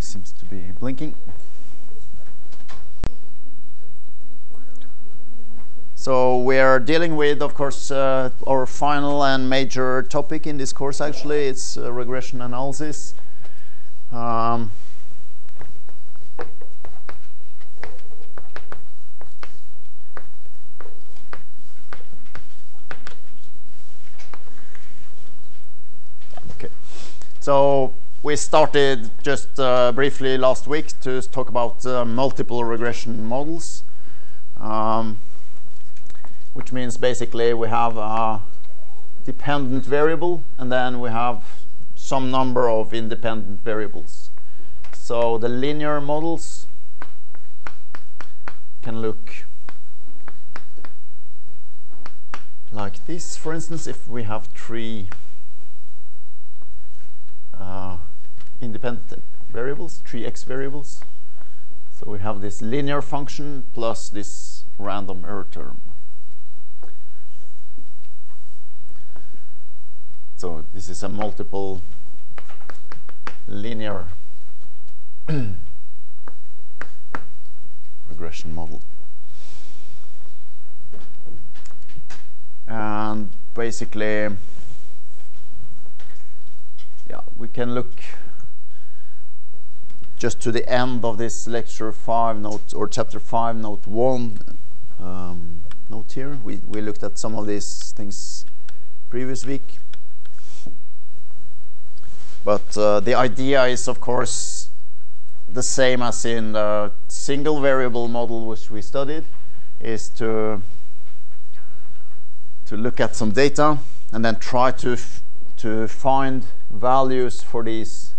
seems to be blinking. So we are dealing with, of course, uh, our final and major topic in this course. Actually, it's uh, regression analysis. Um, okay. So we started just uh, briefly last week to talk about uh, multiple regression models, um, which means basically we have a dependent variable and then we have some number of independent variables. So the linear models can look like this, for instance, if we have three uh, independent variables, three x variables. So we have this linear function plus this random error term. So this is a multiple linear regression model. And basically, yeah, we can look just to the end of this lecture 5 note or chapter 5 note 1 um, note here. We, we looked at some of these things previous week. But uh, the idea is of course the same as in the single variable model which we studied is to to look at some data and then try to to find values for these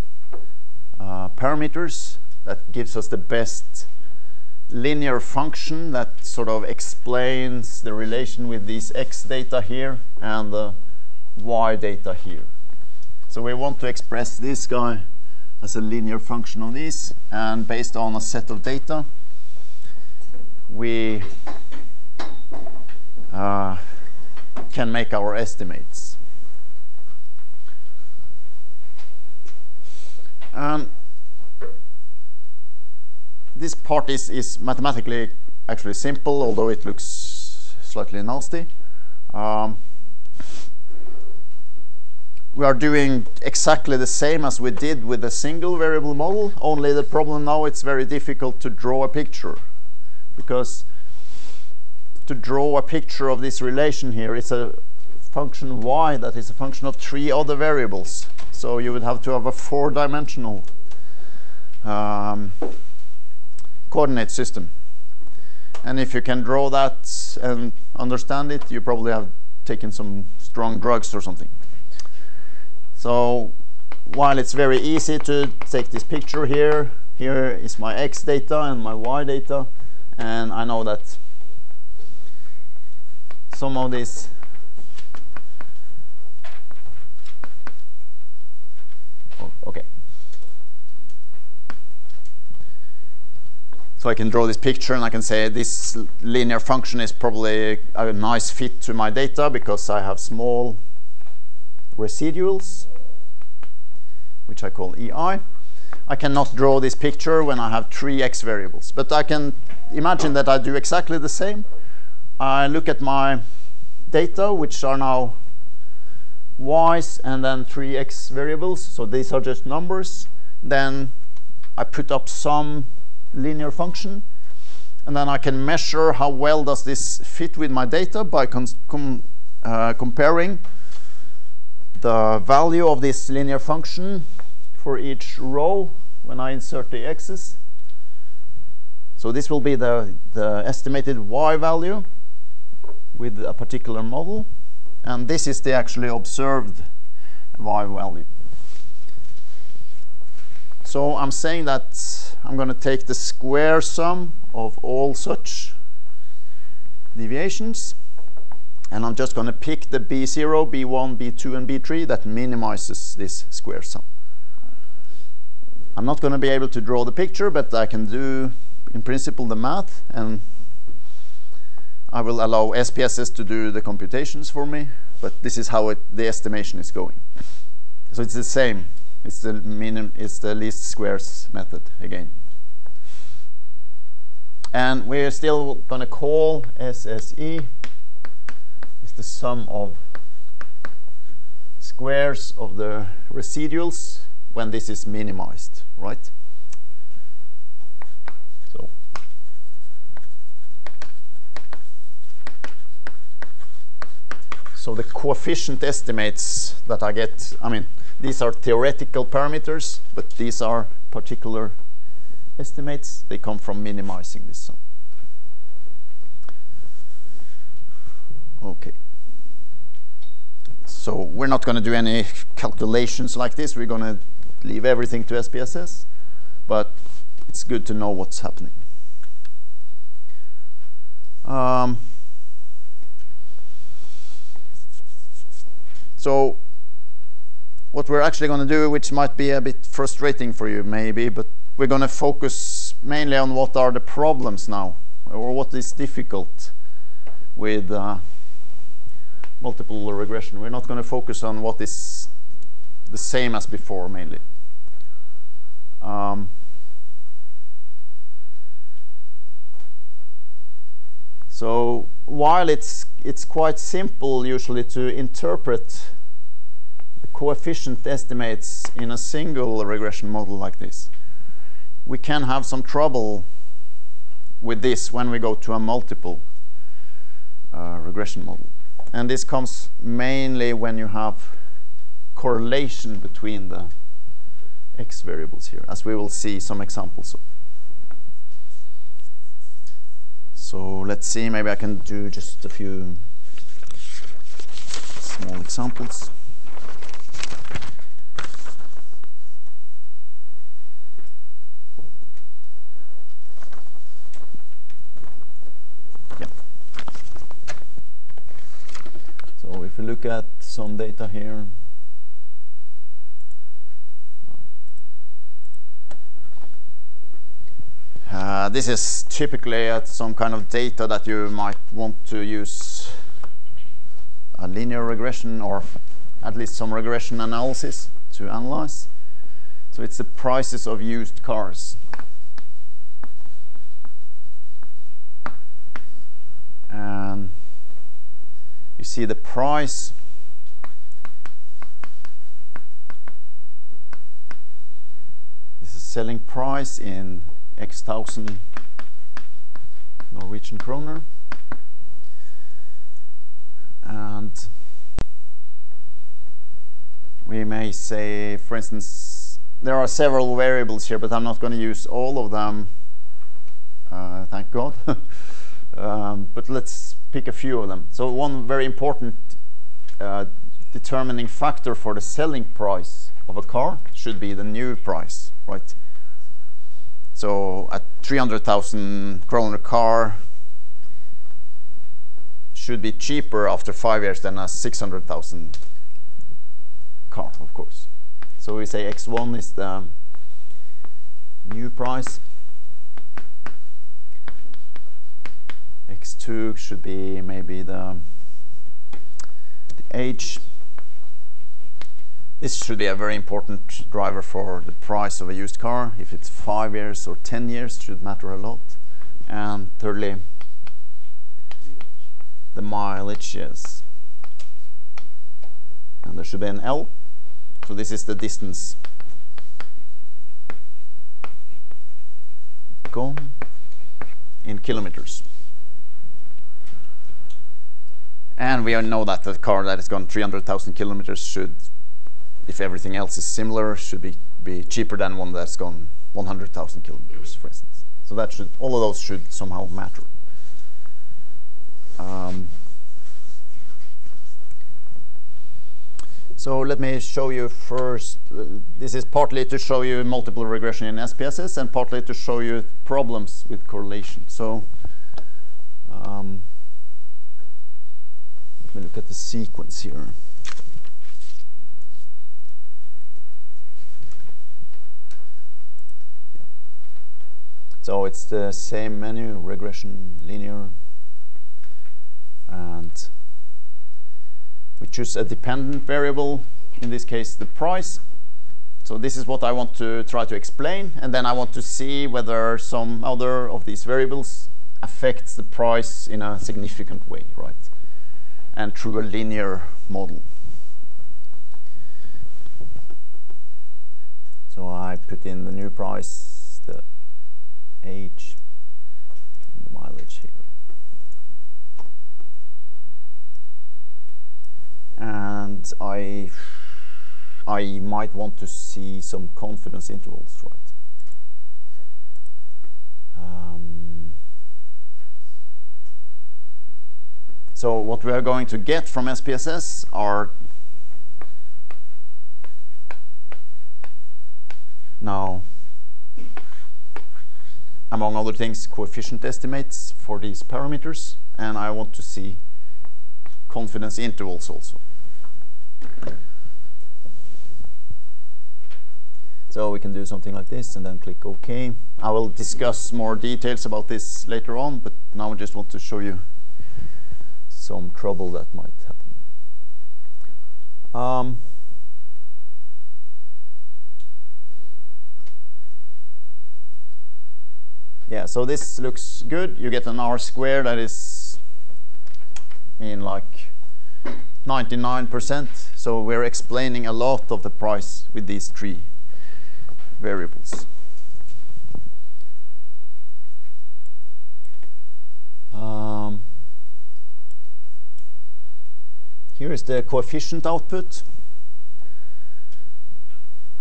uh, parameters that gives us the best linear function that sort of explains the relation with these x data here and the y data here. So we want to express this guy as a linear function of these and based on a set of data we uh, can make our estimates. Um, this part is, is mathematically actually simple, although it looks slightly nasty. Um, we are doing exactly the same as we did with the single variable model, only the problem now it's very difficult to draw a picture because to draw a picture of this relation here, it's a function y that is a function of three other variables. So you would have to have a four-dimensional um, coordinate system. And if you can draw that and understand it, you probably have taken some strong drugs or something. So while it's very easy to take this picture here, here is my x data and my y data, and I know that some of these Oh, okay. So I can draw this picture and I can say this linear function is probably a nice fit to my data because I have small residuals, which I call EI. I cannot draw this picture when I have three x variables, but I can imagine that I do exactly the same. I look at my data, which are now y's and then three x variables. So these are just numbers. Then I put up some linear function. And then I can measure how well does this fit with my data by com uh, comparing the value of this linear function for each row when I insert the x's. So this will be the, the estimated y value with a particular model and this is the actually observed y value. So I'm saying that I'm going to take the square sum of all such deviations and I'm just going to pick the B0, B1, B2 and B3 that minimizes this square sum. I'm not going to be able to draw the picture but I can do in principle the math and I will allow SPSS to do the computations for me, but this is how it, the estimation is going. So it's the same It's the minim it's the least squares method again. And we're still going to call SSE is the sum of squares of the residuals when this is minimized, right? So So the coefficient estimates that I get, I mean, these are theoretical parameters, but these are particular estimates. They come from minimizing this sum. Okay. So we're not going to do any calculations like this. We're going to leave everything to SPSS, but it's good to know what's happening. Um, So what we're actually going to do, which might be a bit frustrating for you maybe, but we're going to focus mainly on what are the problems now, or what is difficult with uh, multiple regression. We're not going to focus on what is the same as before mainly. Um, so while it's it's quite simple usually to interpret coefficient estimates in a single regression model like this. We can have some trouble with this when we go to a multiple uh, regression model. And this comes mainly when you have correlation between the x variables here, as we will see some examples of. So let's see, maybe I can do just a few small examples. If we look at some data here, uh, this is typically at some kind of data that you might want to use a linear regression or at least some regression analysis to analyze. So it's the prices of used cars. And you see the price this is selling price in x thousand Norwegian kroner and we may say for instance there are several variables here but I'm not going to use all of them uh, thank God um, but let's pick a few of them. So one very important uh, determining factor for the selling price of a car should be the new price, right? So a 300,000 kroner car should be cheaper after five years than a 600,000 car, of course. So we say X1 is the new price x2 should be maybe the, the age. This should be a very important driver for the price of a used car. If it's five years or 10 years, should matter a lot. And thirdly, the mileage, yes. And there should be an L. So this is the distance gone in kilometers. And we all know that the car that has gone 300,000 kilometers should, if everything else is similar, should be, be cheaper than one that's gone 100,000 kilometers, for instance. So that should, all of those should somehow matter. Um, so let me show you first, this is partly to show you multiple regression in SPSS and partly to show you problems with correlation. So um, me look at the sequence here. So it's the same menu, regression, linear, and we choose a dependent variable, in this case the price, So this is what I want to try to explain, and then I want to see whether some other of these variables affects the price in a significant way, right? And through a linear model. So I put in the new price, the age, and the mileage here. And I I might want to see some confidence intervals, right? Um, so what we are going to get from SPSS are now, among other things, coefficient estimates for these parameters, and I want to see confidence intervals also. So we can do something like this and then click OK. I will discuss more details about this later on, but now I just want to show you some trouble that might happen. Um, yeah, so this looks good. You get an R square that is in like 99%. So we're explaining a lot of the price with these three variables. Um, here is the coefficient output.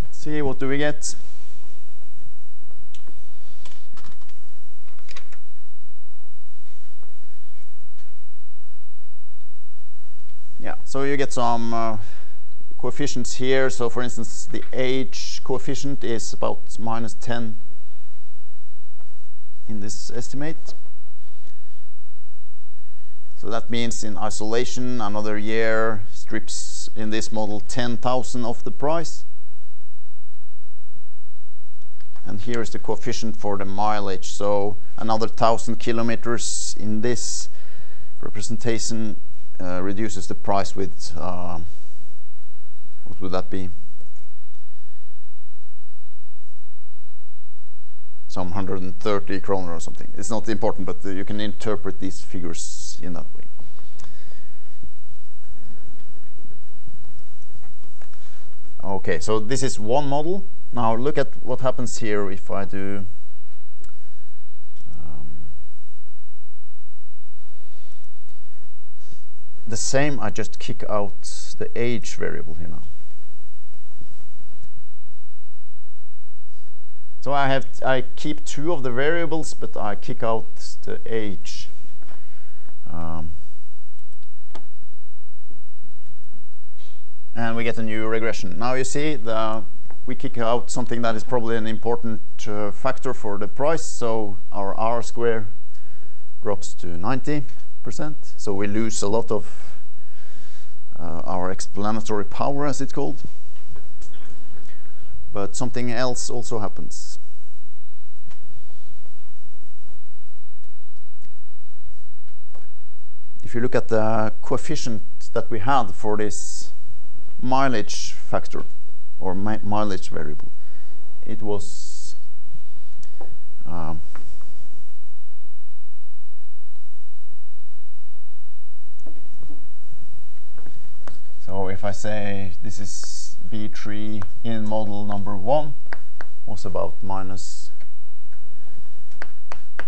Let's see, what do we get? Yeah, so you get some uh, coefficients here. So for instance, the age coefficient is about minus 10 in this estimate. So that means in isolation, another year strips in this model 10,000 of the price. And here is the coefficient for the mileage. So another 1,000 kilometers in this representation uh, reduces the price with uh, what would that be? Some 130 kroner or something. It's not important, but uh, you can interpret these figures in that way. Okay, so this is one model. Now look at what happens here if I do the same, I just kick out the age variable here now. So I have I keep two of the variables, but I kick out the age. Um, and we get a new regression. Now you see the we kick out something that is probably an important uh, factor for the price. So our R square drops to 90%. So we lose a lot of uh, our explanatory power, as it's called. But something else also happens. If you look at the coefficient that we had for this mileage factor or mi mileage variable, it was um, so if I say this is B3 in model number one was about minus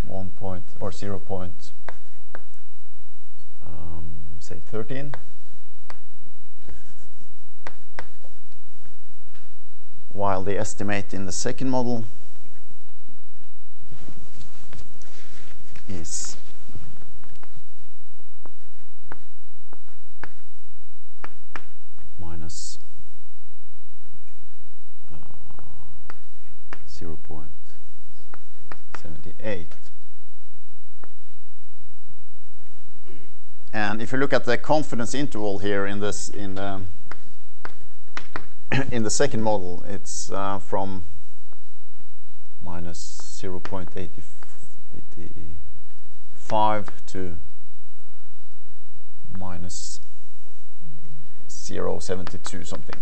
1 point or 0 point um, say 13 while the estimate in the second model is 0.78. And if you look at the confidence interval here in this in the in the second model, it's uh, from minus 0.85 to minus 0.72 something.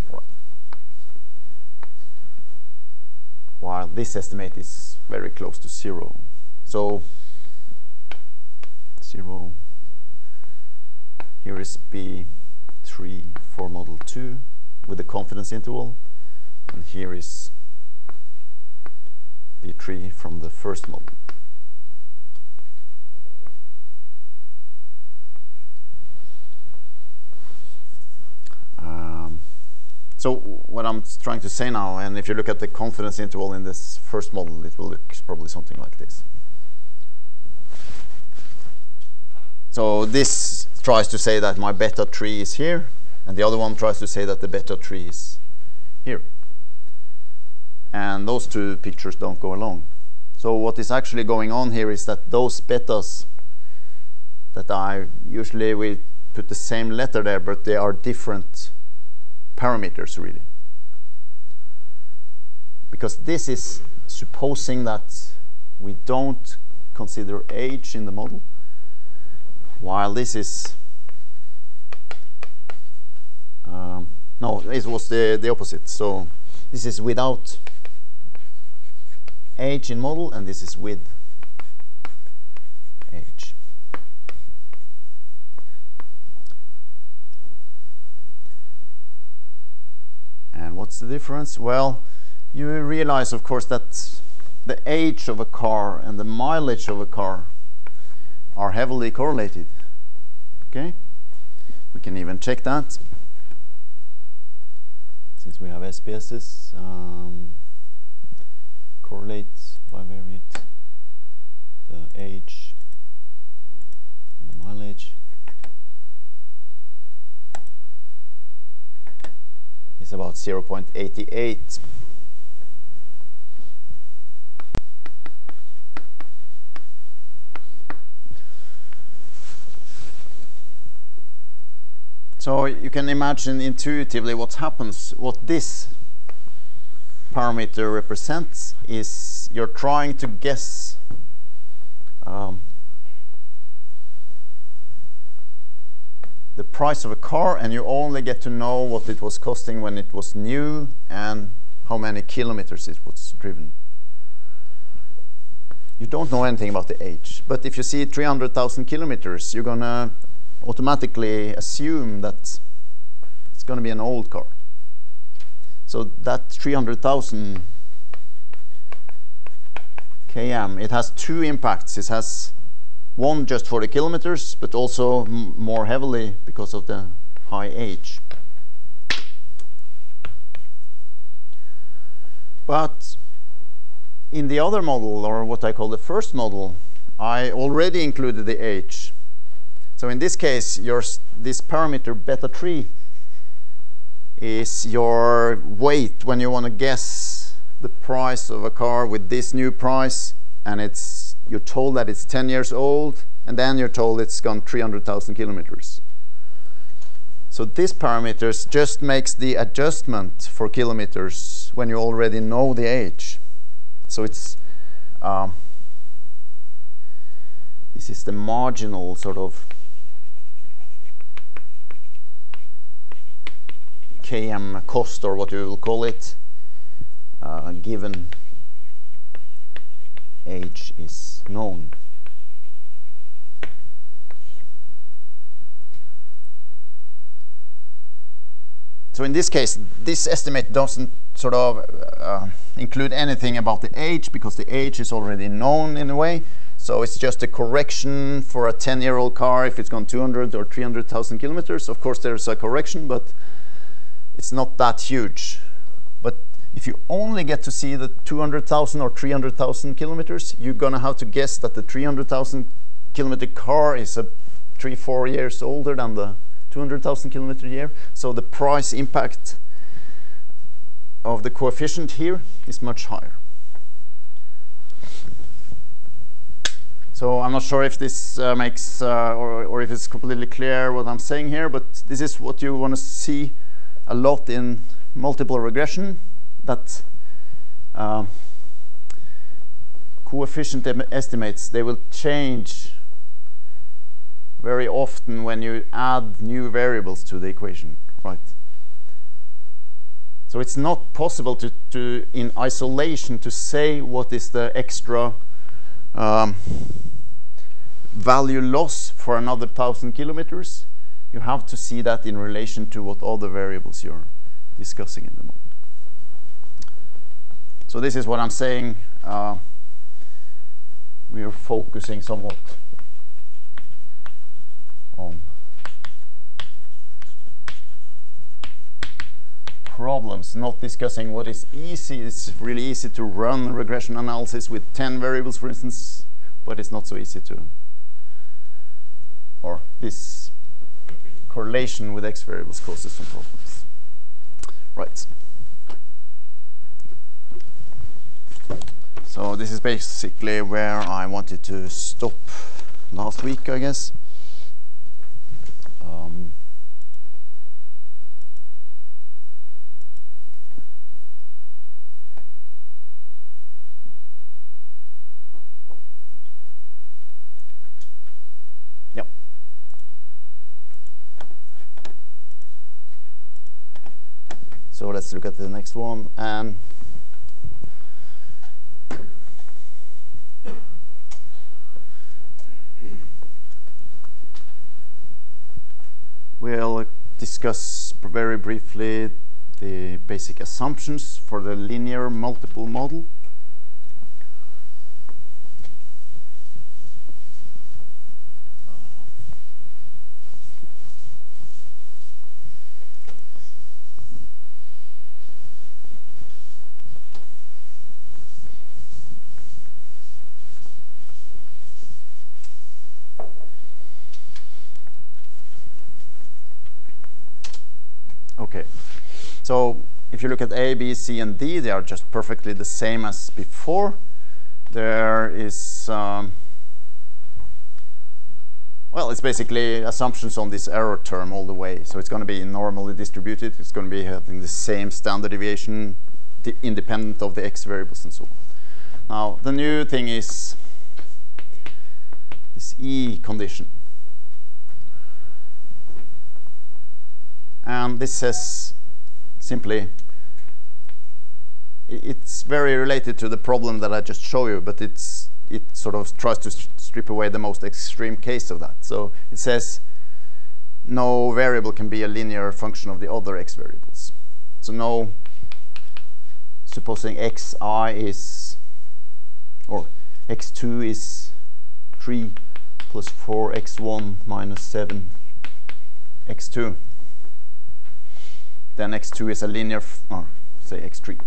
while this estimate is very close to zero. So zero here is B3 for model 2 with the confidence interval and here is B3 from the first model. Um, so what I'm trying to say now, and if you look at the confidence interval in this first model, it will look probably something like this. So this tries to say that my beta tree is here, and the other one tries to say that the beta tree is here. And those two pictures don't go along. So what is actually going on here is that those betas that I usually we put the same letter there, but they are different parameters really. Because this is supposing that we don't consider age in the model, while this is um, no, it was the, the opposite. So this is without age in model, and this is with age. And what's the difference? Well, you realize, of course, that the age of a car and the mileage of a car are heavily correlated. Okay? We can even check that since we have SPSS. Um, correlate bivariate the age and the mileage is about 0.88 So you can imagine intuitively what happens, what this parameter represents is you're trying to guess um, the price of a car and you only get to know what it was costing when it was new and how many kilometers it was driven. You don't know anything about the age, but if you see 300,000 kilometers, you're gonna automatically assume that it's going to be an old car. So that 300,000 km, it has two impacts. It has one just for the kilometers, but also more heavily because of the high age. But in the other model, or what I call the first model, I already included the age. So in this case, your this parameter beta 3 is your weight when you want to guess the price of a car with this new price and it's you're told that it's 10 years old and then you're told it's gone 300,000 kilometers. So this parameter just makes the adjustment for kilometers when you already know the age. So it's um, this is the marginal sort of km cost or what you will call it uh, given age is known. So in this case, this estimate doesn't sort of uh, include anything about the age because the age is already known in a way. So it's just a correction for a 10-year-old car if it's gone 200 or 300,000 kilometers. Of course, there's a correction, but it's not that huge. But if you only get to see the 200,000 or 300,000 kilometers, you're to have to guess that the 300,000 kilometer car is a three, four years older than the 200,000 kilometer year. So the price impact of the coefficient here is much higher. So I'm not sure if this uh, makes uh, or, or if it's completely clear what I'm saying here, but this is what you want to see a lot in multiple regression that uh, coefficient estimates they will change very often when you add new variables to the equation right So it's not possible to, to in isolation to say what is the extra um, value loss for another thousand kilometers. You have to see that in relation to what other variables you're discussing in the model. So this is what I'm saying. Uh, we are focusing somewhat on problems, not discussing what is easy. It's really easy to run regression analysis with 10 variables, for instance, but it's not so easy to, or this correlation with x variables causes some problems. Right. So this is basically where I wanted to stop last week, I guess. Um, yep. So let's look at the next one and We'll discuss very briefly the basic assumptions for the linear multiple model. Okay, so if you look at A, B, C, and D, they are just perfectly the same as before. There is, um, well, it's basically assumptions on this error term all the way. So it's going to be normally distributed. It's going to be having the same standard deviation independent of the x variables and so on. Now, the new thing is this E condition. And this says simply it's very related to the problem that I just showed you, but it's it sort of tries to strip away the most extreme case of that. So it says no variable can be a linear function of the other x variables. So no, supposing xi is, or x2 is 3 plus 4 x1 minus 7 x2 then x2 is a linear, or oh, say x3.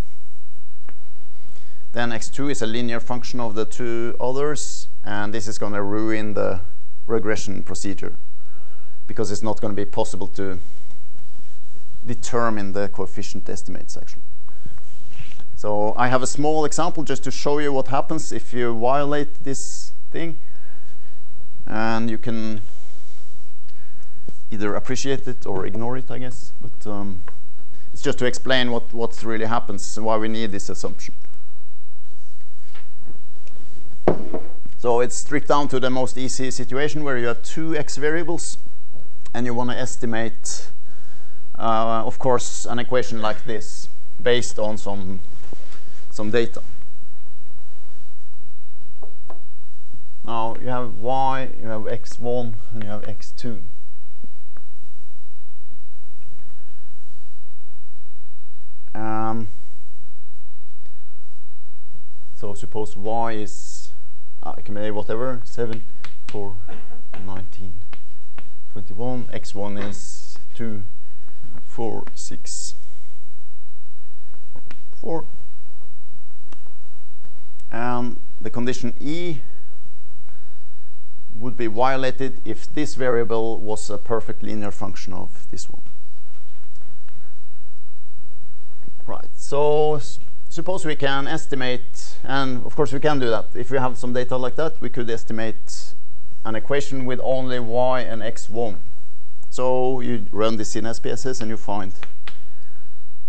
Then x2 is a linear function of the two others, and this is going to ruin the regression procedure because it's not going to be possible to determine the coefficient estimates actually. So I have a small example just to show you what happens if you violate this thing. And you can either appreciate it or ignore it, I guess. But um, it's just to explain what, what really happens and why we need this assumption. So it's stripped down to the most easy situation where you have two x variables and you want to estimate, uh, of course, an equation like this based on some, some data. Now you have y, you have x1, and you have x2. Um, so suppose y is, uh, I can be whatever, 7, 4, 19, 21. x1 is 2, 4, 6, 4. And the condition E would be violated if this variable was a perfect linear function of this one. Right, so suppose we can estimate, and of course we can do that. If we have some data like that, we could estimate an equation with only y and x1. So you run this in SPSS and you find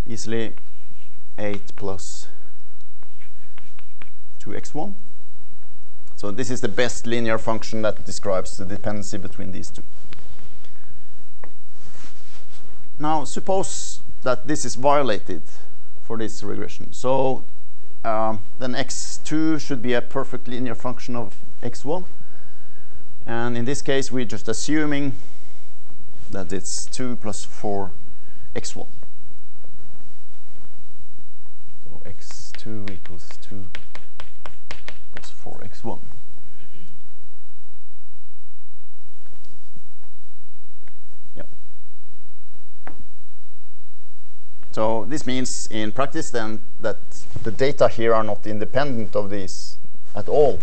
easily 8 plus 2x1. So this is the best linear function that describes the dependency between these two. Now suppose that this is violated for this regression. So um, then x2 should be a perfect linear function of x1. And in this case, we're just assuming that it's 2 plus 4 x1. So x2 equals 2 plus 4 x1. So this means in practice then that the data here are not independent of these at all.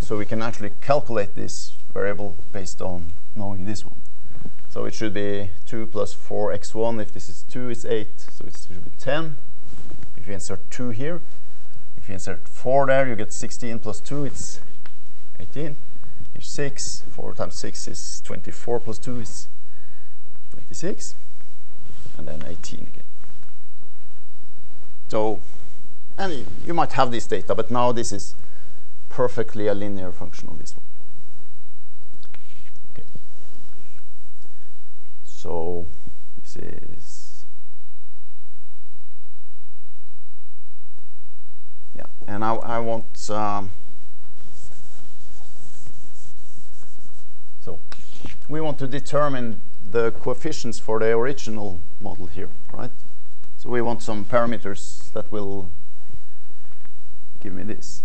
So we can actually calculate this variable based on knowing this one. So it should be 2 plus 4x1. If this is 2, it's 8. So it should be 10. If you insert 2 here, if you insert 4 there, you get 16 plus 2, it's 18. If 6, 4 times 6 is 24 plus 2 is 26. And then 18 again. So, and you might have this data, but now this is perfectly a linear function of this one. Okay. So this is yeah, and I, I want um, so we want to determine the coefficients for the original model here, right? So we want some parameters that will give me this.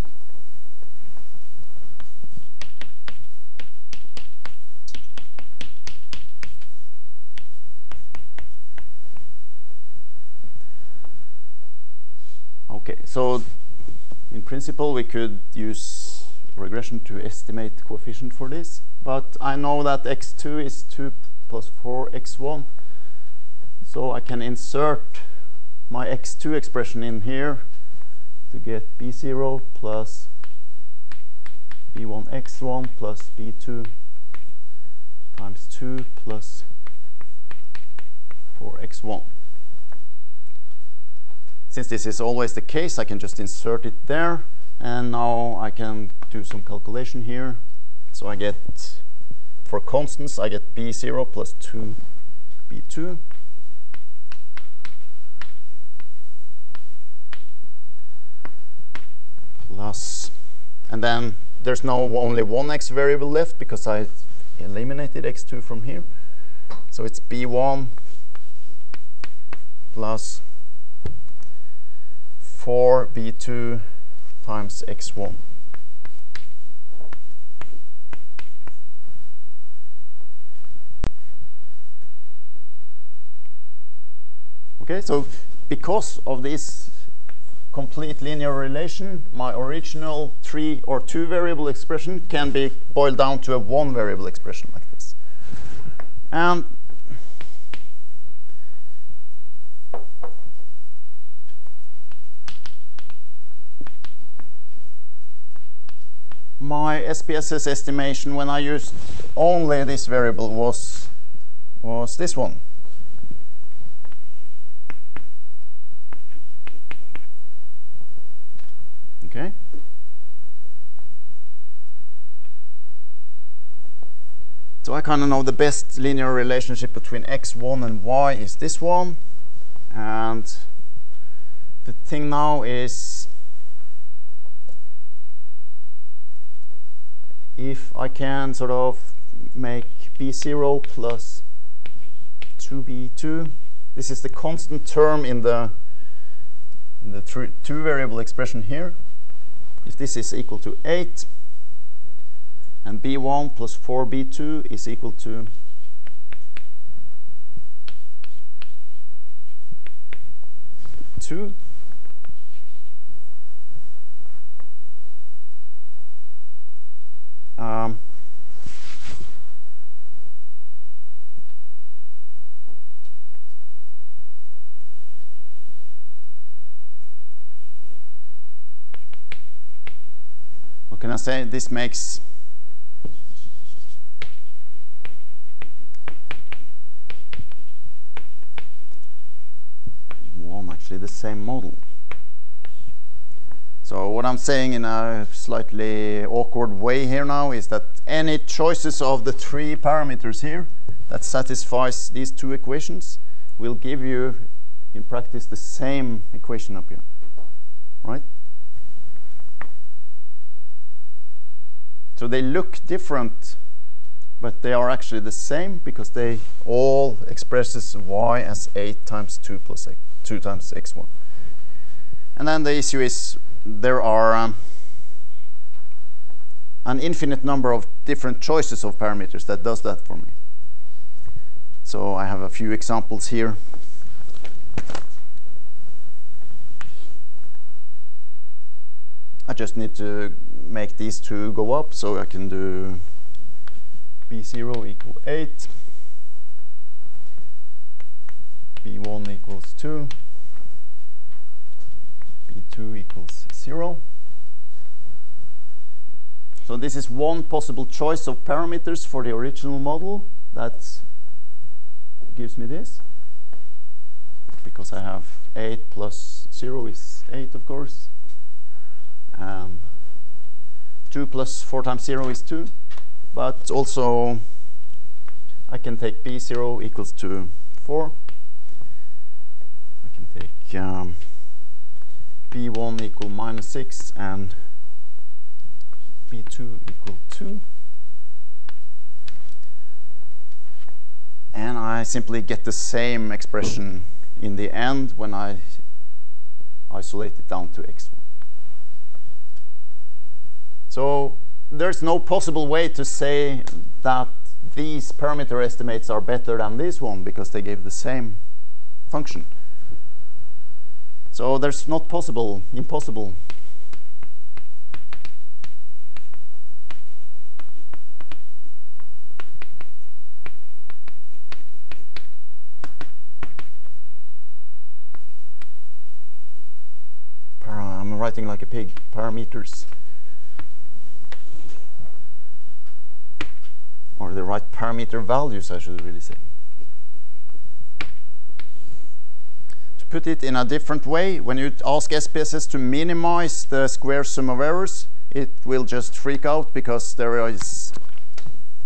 Okay, so in principle we could use regression to estimate coefficient for this, but I know that x2 is 2 plus 4 x1, so I can insert my x2 expression in here to get b0 plus b1x1 plus b2 times 2 plus 4x1. Since this is always the case, I can just insert it there. And now I can do some calculation here. So I get, for constants, I get b0 plus 2 plus, and then there's now only one x variable left because I eliminated x2 from here. So it's b1 plus 4b2 times x1. Okay, so because of this complete linear relation, my original three or two variable expression can be boiled down to a one variable expression like this. And my SPSS estimation when I used only this variable was was this one. Okay. So I kind of know the best linear relationship between x1 and y is this one. And the thing now is if I can sort of make b0 plus 2b2, this is the constant term in the in the two variable expression here if this is equal to 8 and b1 plus 4b2 is equal to two. Um, can I say this makes one actually the same model. So what I'm saying in a slightly awkward way here now is that any choices of the three parameters here that satisfies these two equations will give you in practice the same equation up here, right? So they look different, but they are actually the same because they all expresses y as 8 times 2 plus x, 2 times x1. And then the issue is there are um, an infinite number of different choices of parameters that does that for me. So I have a few examples here. I just need to make these two go up so I can do b0 equal 8 b1 equals 2 b2 equals 0 so this is one possible choice of parameters for the original model that gives me this because I have 8 plus 0 is 8 of course um, 2 plus 4 times 0 is 2 but also I can take b0 equals to 4 I can take um, b1 equal minus 6 and b2 equal 2 and I simply get the same expression in the end when I isolate it down to x1 so there's no possible way to say that these parameter estimates are better than this one because they give the same function. So there's not possible, impossible. I'm writing like a pig, parameters. Or the right parameter values, I should really say. To put it in a different way, when you ask SPSS to minimize the square sum of errors, it will just freak out because there is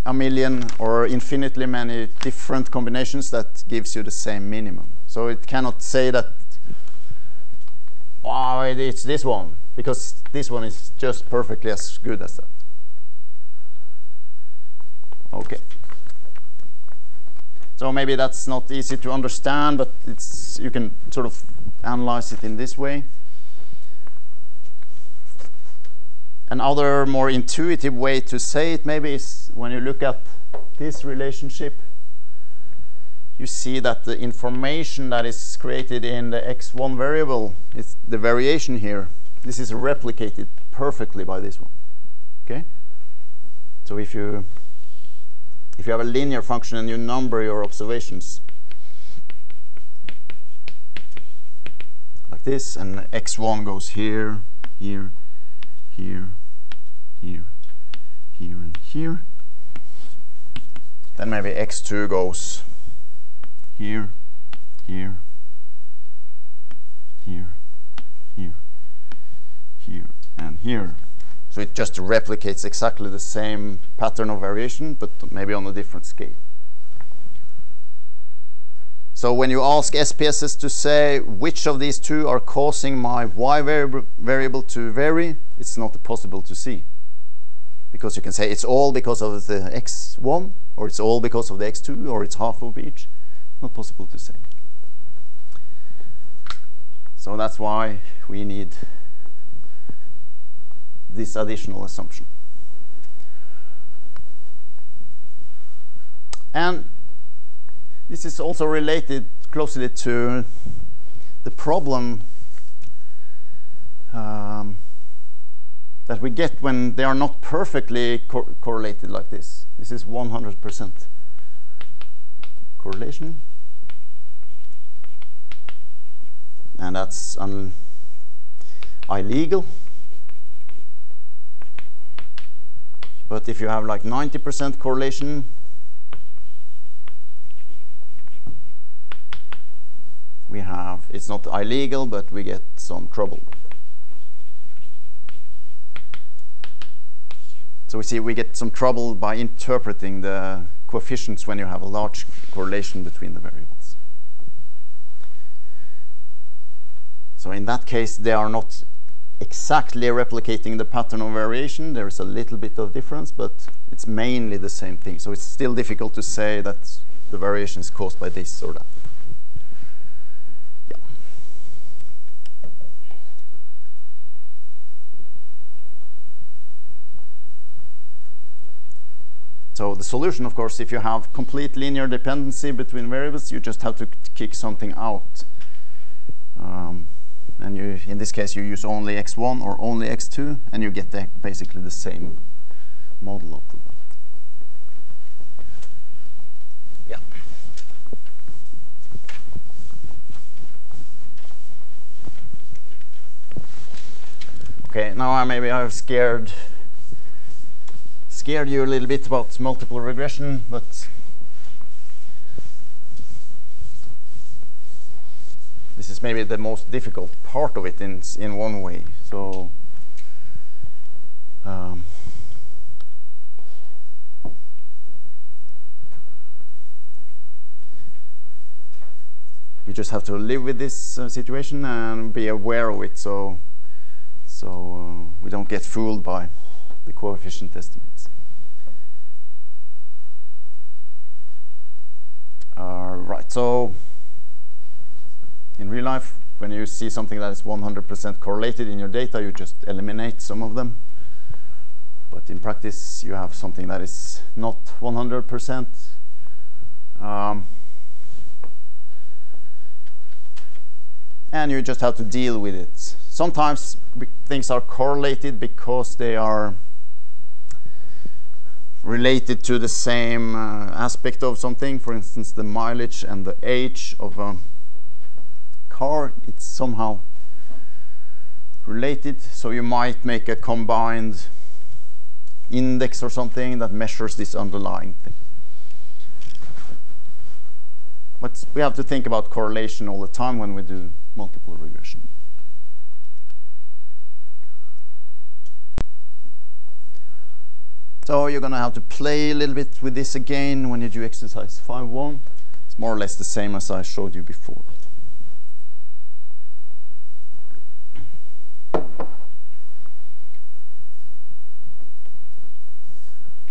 a million or infinitely many different combinations that gives you the same minimum. So it cannot say that, oh, it's this one, because this one is just perfectly as good as that. Okay. So maybe that's not easy to understand, but it's you can sort of analyze it in this way. Another more intuitive way to say it maybe is when you look at this relationship, you see that the information that is created in the x1 variable is the variation here. This is replicated perfectly by this one. Okay? So if you if you have a linear function and you number your observations like this and x1 goes here here here here here and here then maybe x2 goes here here here here here and here so it just replicates exactly the same pattern of variation, but maybe on a different scale. So when you ask SPSS to say which of these two are causing my y variable, variable to vary, it's not possible to see. Because you can say it's all because of the x1, or it's all because of the x2, or it's half of each. Not possible to say. So that's why we need this additional assumption. And this is also related closely to the problem um, that we get when they are not perfectly co correlated like this. This is 100% correlation. And that's illegal. But if you have like 90% correlation, we have, it's not illegal, but we get some trouble. So we see we get some trouble by interpreting the coefficients when you have a large correlation between the variables. So in that case, they are not exactly replicating the pattern of variation. There is a little bit of difference, but it's mainly the same thing. So it's still difficult to say that the variation is caused by this or that. Yeah. So the solution, of course, if you have complete linear dependency between variables, you just have to kick something out. Um, and you, in this case, you use only x1 or only x2, and you get the, basically the same model of the world. Yeah. Okay, now I maybe I've scared scared you a little bit about multiple regression, but this is maybe the most difficult part of it in in one way. So um, you just have to live with this uh, situation and be aware of it, so so uh, we don't get fooled by the coefficient estimates. All right, so in real life, when you see something that is 100% correlated in your data, you just eliminate some of them. But in practice, you have something that is not 100%. Um, and you just have to deal with it. Sometimes things are correlated because they are related to the same uh, aspect of something. For instance, the mileage and the age of a car, it's somehow related. So you might make a combined index or something that measures this underlying thing. But we have to think about correlation all the time when we do multiple regression. So you're going to have to play a little bit with this again when you do exercise 5.1. It's more or less the same as I showed you before.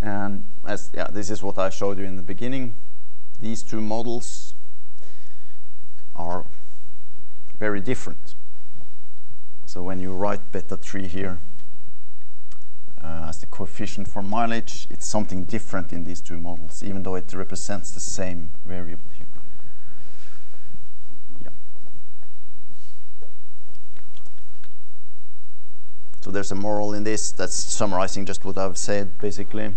And as yeah, this is what I showed you in the beginning. These two models are very different. So when you write beta 3 here uh, as the coefficient for mileage, it's something different in these two models, even though it represents the same variable here. Yeah. So there's a moral in this that's summarizing just what I've said, basically.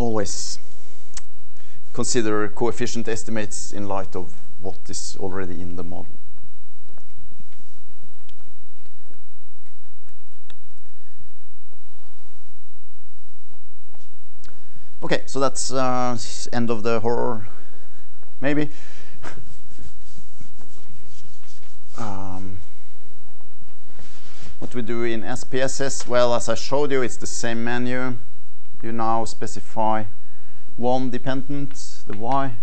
Always consider coefficient estimates in light of what is already in the model. Okay, so that's uh, end of the horror, maybe. um, what we do in SPSS, well, as I showed you, it's the same menu. You now specify one dependent, the y,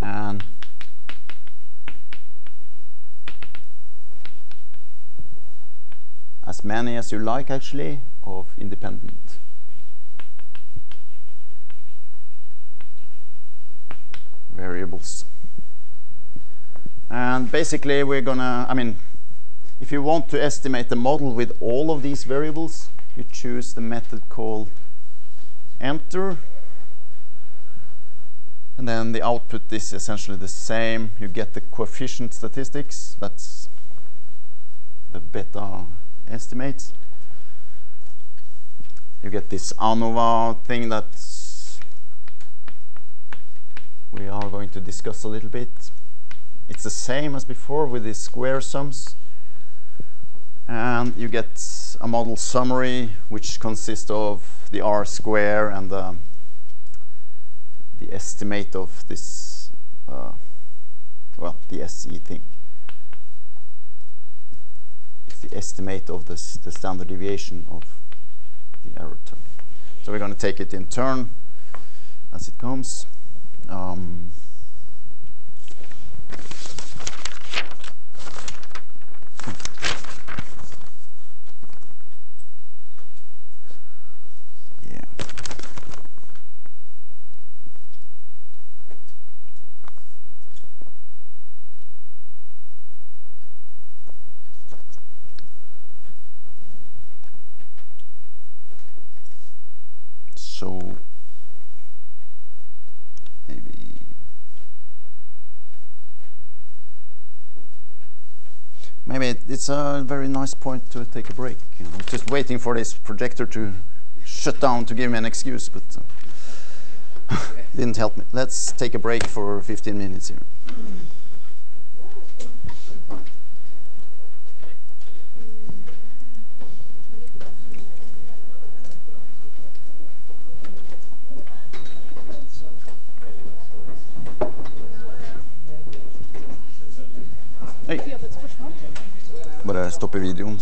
and as many as you like actually of independent variables. And basically we're gonna, I mean, if you want to estimate the model with all of these variables, you choose the method called enter. And then the output is essentially the same. You get the coefficient statistics. That's the beta estimates. You get this ANOVA thing that we are going to discuss a little bit. It's the same as before with the square sums and you get a model summary which consists of the R square and the, the estimate of this, uh, well, the SE thing. It's the estimate of this, the standard deviation of the error term. So we're going to take it in turn as it comes. Um, yeah. So maybe maybe it- it's a very nice point to take a break. You know, just waiting for this projector to shut down to give me an excuse, but uh, didn't help me. Let's take a break for 15 minutes here. Stoppe videoen.